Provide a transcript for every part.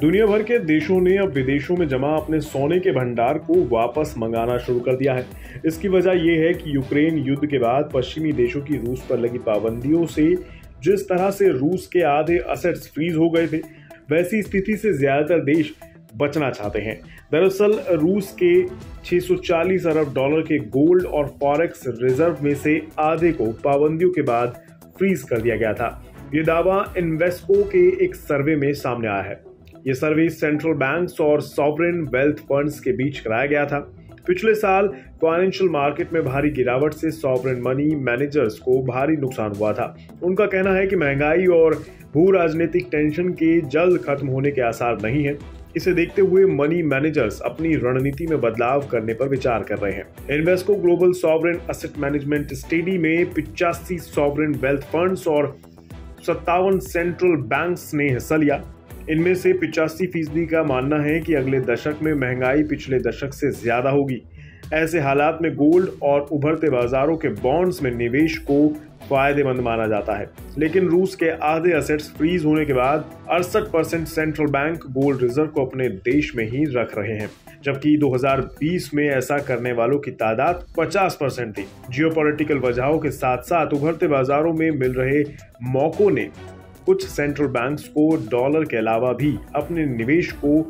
दुनिया भर के देशों ने अब विदेशों में जमा अपने सोने के भंडार को वापस मंगाना शुरू कर दिया है। इसकी वजह यह है कि यूक्रेन युद्ध के बाद पश्चिमी देशों की रूस पर लगी पाबंदियों से जिस तरह से रूस के आधे असेट्स फ्रीज हो गए थे, वैसी स्थिति से ज़्यादातर देश बचना चाहते हैं। दरअसल, रूस के 640 अरब डॉलर के गोल्ड और फॉरेक्स रिज़र्व में से आधे को पाबंदियों के बाद फ्रीज कर दिया गया था। ये दावा इन्वेस्को के एक सर्वे में सामने आया है। ये सर्विस सेंट्रल बैंक्स और सॉवरेन वेल्थ फंड्स के बीच कराया गया था। पिछले साल फाइनेंशियल मार्केट में भारी गिरावट से सॉवरेन मनी मैनेजर्स को भारी नुकसान हुआ था। उनका कहना है कि महँगाई और भू राजनीतिक टेंशन के जल्द खत्म होने के आसार नहीं है। इसे देखते हुए मनी मैनेजर्स अपनी रणनीति में बदलाव करने पर विचार कर रहे हैं। Invesco global sovereign asset management study में पिचासी सॉवरेन वेल्थ फंड्स और सत्तावन सेंट्रल बैंक्स ने हिस्सा लिया। इनमें से पिचासी फ़ीसदी का मानना है कि अगले दशक में महँगाई पिछले दशक से ज़्यादा होगी। ऐसे हालात में गोल्ड और उभरते बाजारों के बॉन्ड्स में निवेश को फ़ायदेमंद माना जाता है। लेकिन रूस के आधे असेट्स फ्रीज होने के बाद अड़सठ percent central bank gold reserve को अपने देश में ही रख रहे हैं, जबकि 2020 में ऐसा करने वालों की तादाद 50 परसेंट थी। जियोपॉलिटिकल वजहों के साथ साथ उभरते बाजारों में मिल रहे मौकों ने कुछ सेंट्रल बैंक्स को डॉलर के अलावा भी अपने निवेश को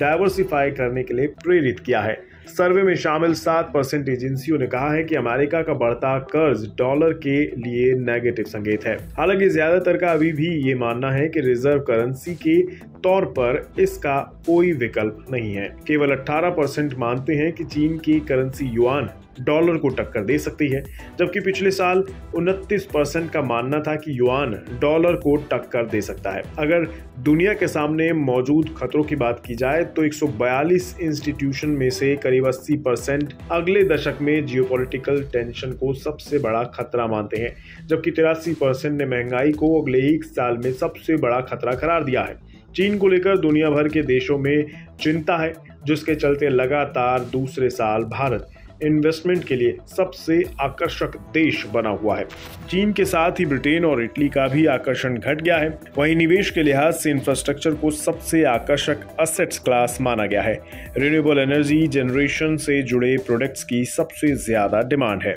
डाइवर्सिफाई करने के लिए प्रेरित किया है। सर्वे में शामिल सात परसेंट एजेंसियों ने कहा है कि अमेरिका का बढ़ता कर्ज डॉलर के लिए नेगेटिव संकेत है। हालाँकि ज़्यादातर का अभी भी ये मानना है कि रिज़र्व करेंसी के तौर पर इसका कोई विकल्प नहीं है। केवल 18 परसेंट मानते हैं कि चीन की करेंसी युआन डॉलर को टक्कर दे सकती है। जबकि पिछले साल उनतीस परसेंट का मानना था कि युआन डॉलर को टक्कर दे सकता है। अगर दुनिया के सामने मौजूद खतरों की बात की जाए तो 142 इंस्टीट्यूशन में से करीब 80 परसेंट अगले दशक में जियोपॉलिटिकल टेंशन को सबसे बड़ा खतरा मानते हैं, जबकि तिरासी परसेंट ने महँगाई को अगले एक साल में सबसे बड़ा खतरा करार दिया है। चीन को लेकर दुनिया भर के देशों में चिंता है, जिसके चलते लगातार दूसरे साल भारत इन्वेस्टमेंट के लिए सबसे आकर्षक देश बना हुआ है। चीन के साथ ही ब्रिटेन और इटली का भी आकर्षण घट गया है। वहीं निवेश के लिहाज से इंफ्रास्ट्रक्चर को सबसे आकर्षक असेट्स क्लास माना गया है। रिन्यूएबल एनर्जी जनरेशन से जुड़े प्रोडक्ट्स की सबसे ज़्यादा डिमांड है।